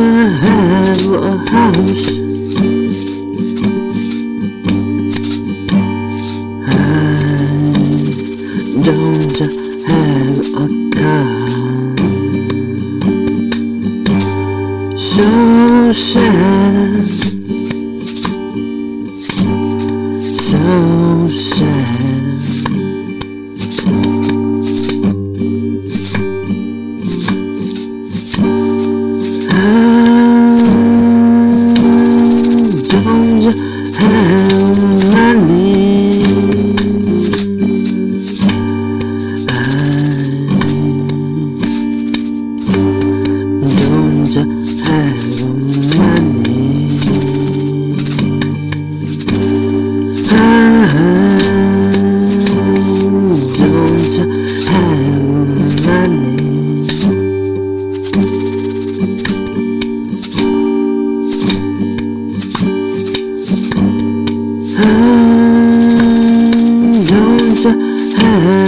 have a house. I don't have a car. So sad,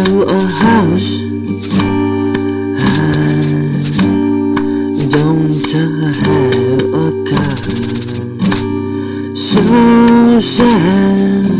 to a house I don't have a car. So sad.